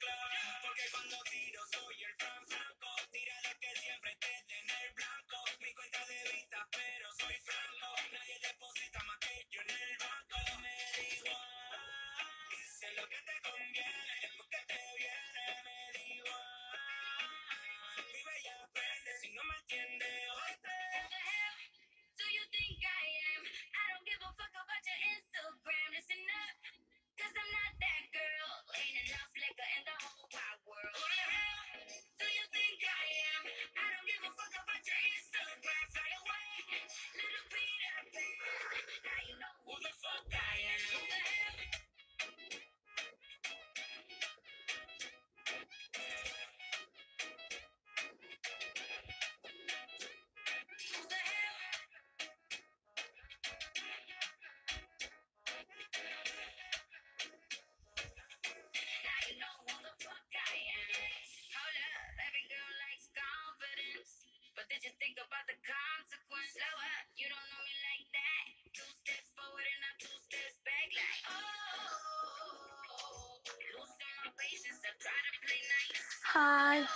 Porque cuando tiro soy el Fran Franco. Tírale que siempre te den el blanco. Mi cuenta de vista, pero soy franco. Nadie deposita más que yo en el banco. Me da igual. Lo que te conviene. Bye.